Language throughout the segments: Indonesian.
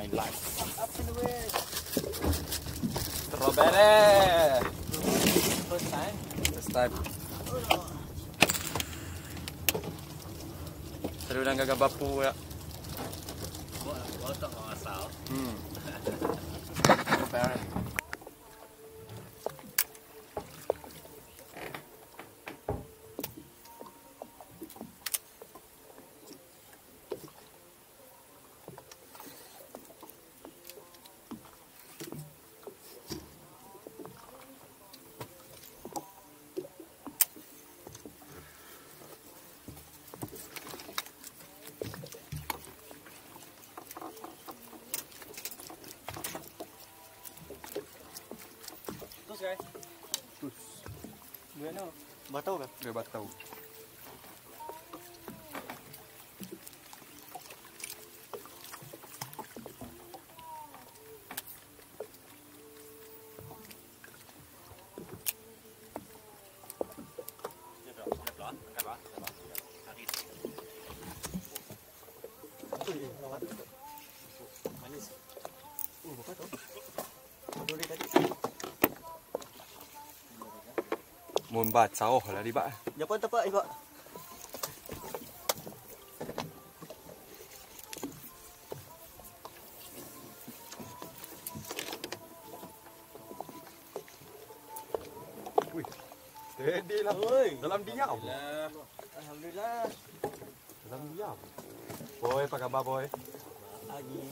my life. Strawberry! First time? First time. Terus udah gak gabapu ya. Batau kan? Dia batau. Manis. Uh, bapak tu. Boleh tadi. Mun bacau lah di bak. Japan tepat iba. Steady lah. Oi. Dalam diam. Alhamdulillah. Dalam diam. Boy, apa khabar boy? Lagi.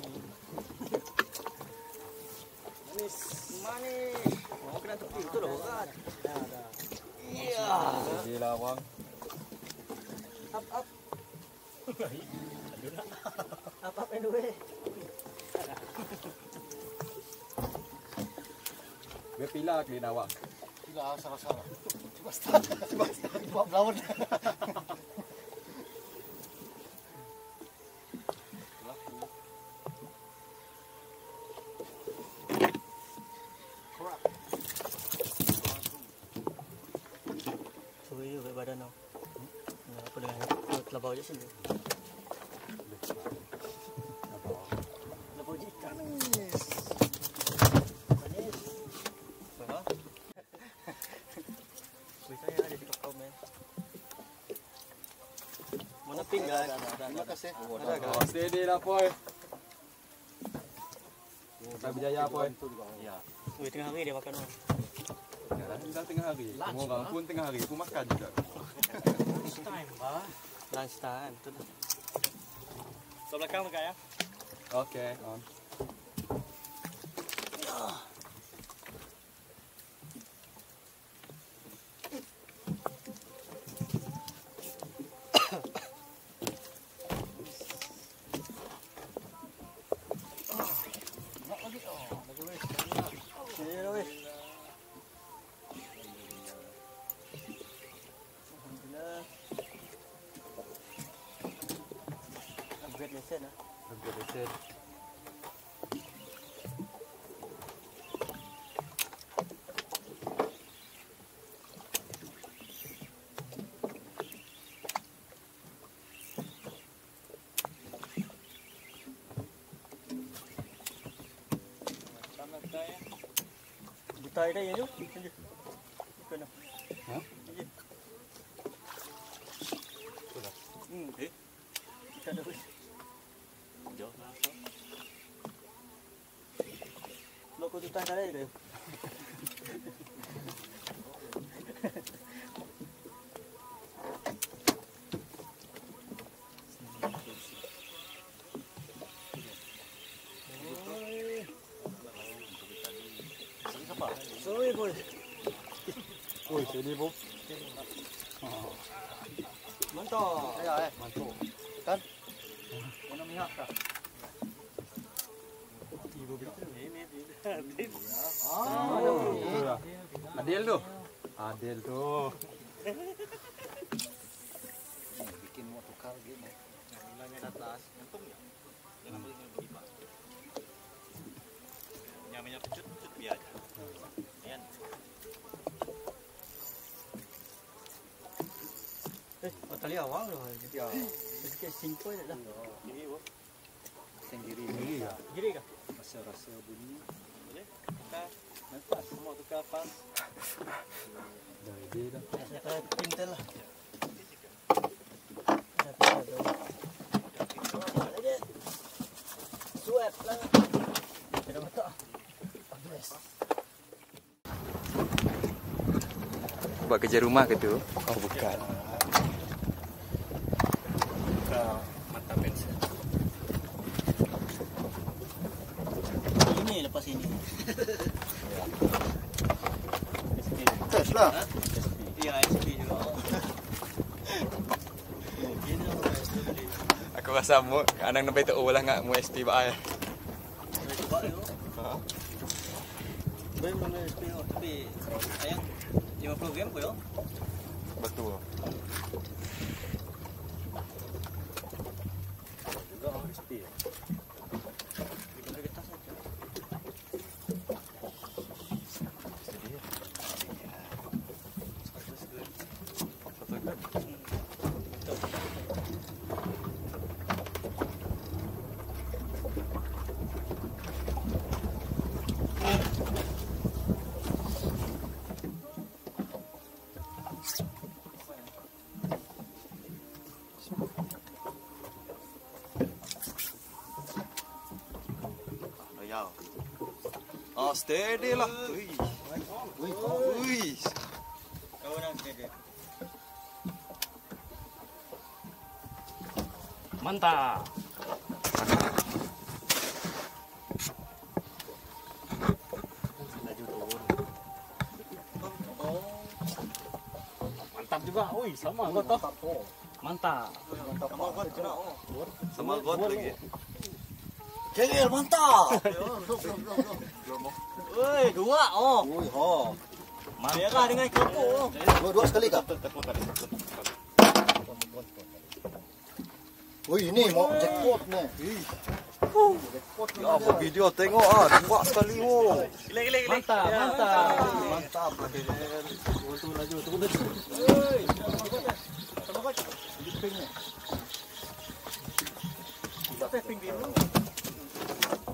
Manis. Manis. Oh, kena tepi betul lah kan? Dah, dah. Iya. Steady lah bang. Up, up. Up, up and away. Dia pila awak. Tidak salah-salah. Coba start. Coba start. Coba melawan. Suruh you kat badan tau. Hmm. Apa dengan perut labau je sini. Labau je ikan. Manis. Manis. Apa? Wih, saya ada di kakao, men. Mana pink kan? Terima kasih. Ada kan? Oh, steady lah boy. Kita berjaya boy. Ya. Wih, tengah hari dia makan tau. Tinggal tengah hari. Semua orang pun tengah hari pun makan juga. Lunch time, bah. Lunch time, lah. Sebelah belakang dekat ya. Okay, on. Versene. Arkadaşlar. Bu tayda yeniyor. Üçüncü. Lo kau tutai dah ke? Sorry boy. Oi, steady bro. Mantap. Ya, eh. Mantap. Kan? Mana mihak kah? Ah, Betul lah. Adil tu. Adil tu. bikin mau tukar gini. Nilainya ke atas. Untung ya. Jangan beli yang begini, Pak. Pecut, pecut biar aja. Kan? Eh, tali awang loh. Ya, Sedikit simple je lah. ini bu. Sendiri Sendiri ini ya? Giri kah? rasa-rasa bunyi. Boleh? Tukar. Semua. Dah dah. Saya kena pintel lah. Suap lah. Tidak betul. Buat kerja rumah ke tu? Oh bukan. Buka mata pensel. Ini lepas ini. pula. Ya, SP juga. Aku rasa mu anak nampai tu ulah ngak mu SP ba ai. Ha. tu. Baik mana SP tapi ayang 50 puluh ko yo. Betul. Steady lah. Wih. Wih. Mantap. Mantap juga. Wih, sama. Mantap. Kau kena oh. Sama lagi. Kengil mantap. Woi, dua oh. Wih, ho. Kah dengan kerupuk. Dua, dua sekali kah? Wih, ini mau jackpot nih. Ya, apa video tengok ah, dua sekali wo. Gila gila gila. Mantap, mantap. Mantap. Laju, turun laju. Apa ping.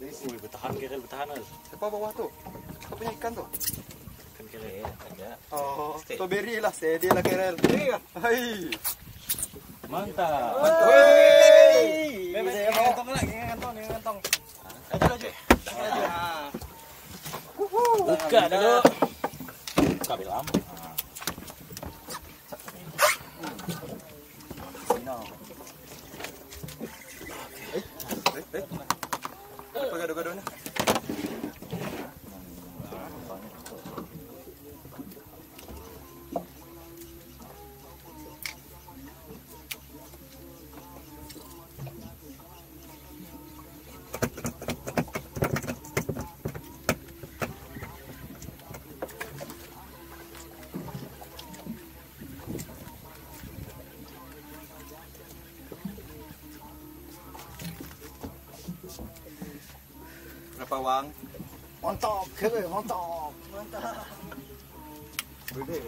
Wih, bertahan kira bertahan. Al. Siapa bawah tuh? Siapa punya ikan tuh? Kan kira ya, ada. Oh, strawberry lah, steady lah Kerel. Hai. Mantap. Woi. Bebe, ngantong lah, ngantong, ngantong. Laju. Laju. Ah. Buka dulu. Buka bilam. Eh, eh. Apa gado-gadonya? Berapa wang? Mantap, kere, mantap. Mantap. Gede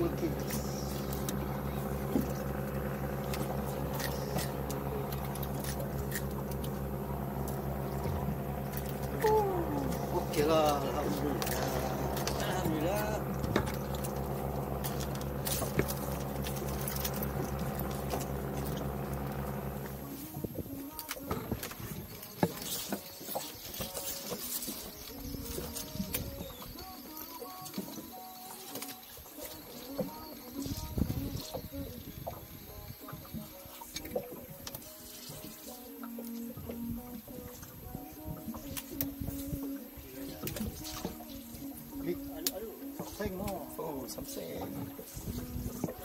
complicated. Something more. Oh, something.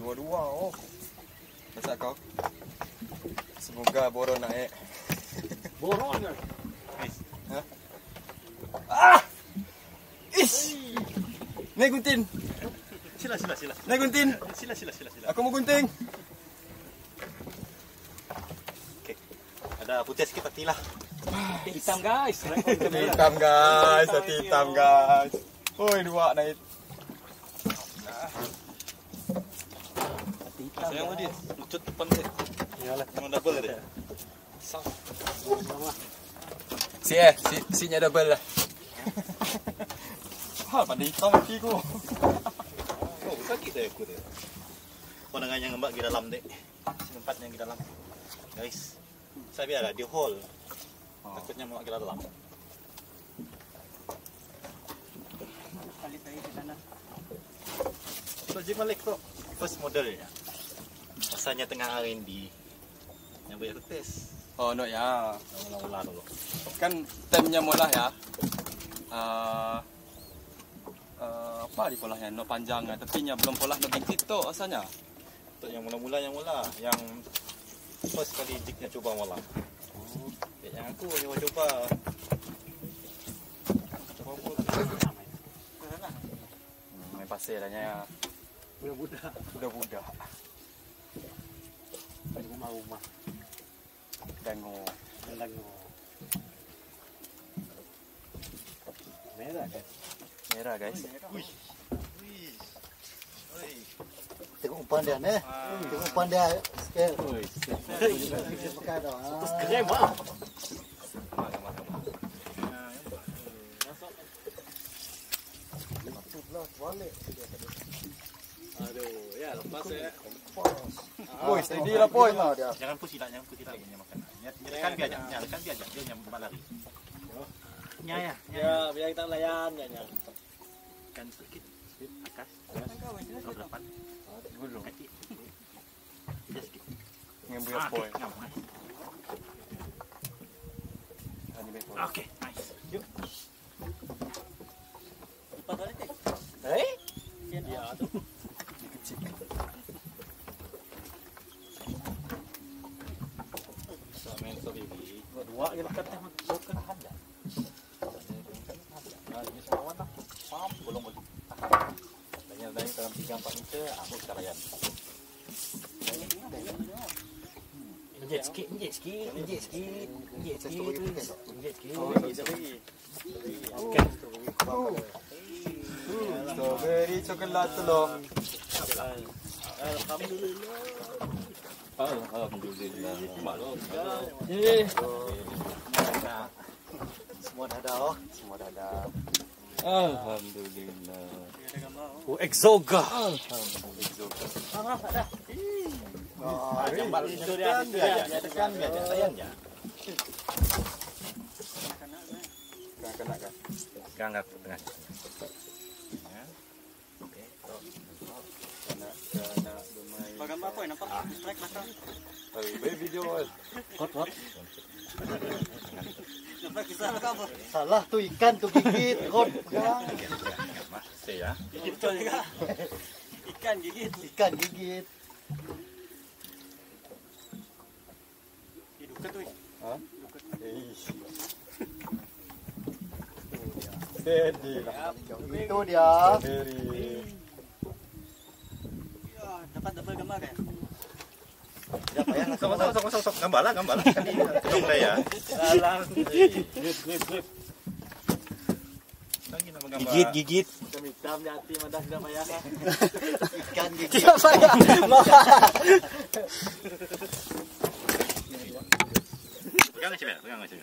Dua-dua oh. Masa kau? Semoga boro naik. Boron ya. Ish. Naik gunting. Sila sila sila. Naik gunting. Sila sila sila sila. Aku mau gunting. Ada putih sikit pati lah. Hitam guys. Hitam guys, hati hitam guys. Oi dua naik. Saya mau dia lucut depan deh. Iyalah, mau double deh. Si eh, si si nya double lah. Ha, pada hitam kaki ku. Oh, sakit deh aku deh. Pandangan yang ngembak di dalam deh. Tempat yang di dalam. Guys, saya biar di hall. Takutnya mau ke dalam. Project Malik tu first modelnya. Masanya tengah R&D. Yang banyak tes. Oh no ya. Mula-mula dulu. Kan temnya mula ya. Uh, uh, apa di polahnya no panjang ya, tapi nya belum polah no bintit tu asalnya. Untuk yang mula-mula yang mula, yang first kali jignya coba mula. Ya, yang aku nyoba pun. Hmm, main pasir dah ya. Budak-budak. Budak-budak. Di rumah-rumah. Dengo. Lengo. Merah kan? Merah guys. Wih. Wih. Oi. Tengok umpan dia ni. Tengok umpan dia. Sikit. Oi. Dia pakai dah. Terus keren mah. Aduh, ya lepas ya. Boy, steady lah boy. dia. Jangan push tidak, jangan push tidak punya makan. Nyalakan biar aja, nyalakan biar aja. Dia nyamuk lari. Nyaya, Ya, biar kita layan ya. ya. kan sedikit. Atas, kau depan. Gulung. Kaki. Dia. Ngambil okay, ngam, nice. Ani baik boy. Okay, nice. Lepas balik teh. Eh? Ya, tu. So, main so baby. Dua yang dekat teh masuk kan ada. Nah, ini semua warna. Pam, bolong bolong. Dan dari dalam 3 4 meter, aku sekalian. Injek sikit, injek sikit, injek sikit, injek sikit, injek sikit. Strawberry coklat telur. Alhamdulillah. Alhamdulillah. Maklum. Eh, Semua dah ada oh. Semua dah ada. Alhamdulillah. oh exoga. Ah, Ah, gambar tekan dia aja, tekan dia aja, sayang ya. Kena kena kan. Gangga ke tengah. Ya. Okey. Strike hot. Nampak kisah apa? Salah tu ikan tu gigit. Mas, saya. Gigit juga. Ikan gigit. Ikan gigit. Hidup tu. Eh. Steady lah. Itu dia. Dapat dapat gambar payah lah. Sok sok sok sok sok gambar lah, gambar lah. Ketemu saya. Salah. Lagi nama gambar. gigit. Ayam hitam di hati madah sudah payah. Ikan gigi. Tidak payah. Pegang aja, pegang aja.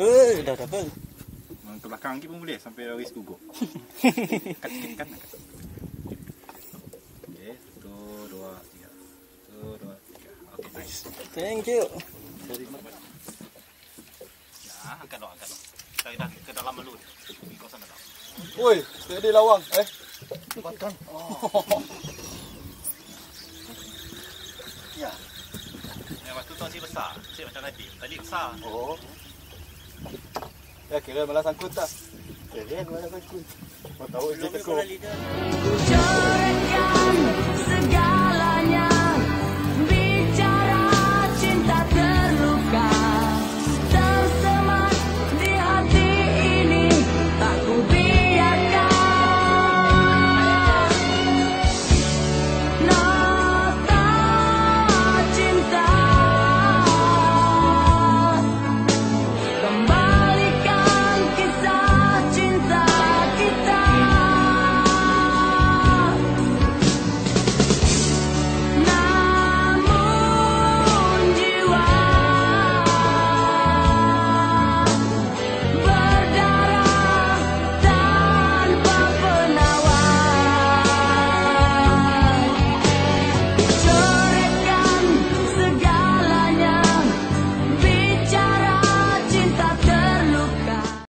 Eh, dah dah bang. Yang ke belakang lagi pun boleh sampai Rais gugup. Kat kat kat. Thank you. Ya, angkat dong, angkat dong. Kita dah ke dalam dulu. Di kawasan dalam. Woi, steady lawang. Eh, Makan. Yang waktu tu si besar. Si macam tadi. Tadi besar. Oh, ya kira malah sangkut tak? keren mana takut. Mau tahu je Belum tekuk. kepala lidah. Ku coretkan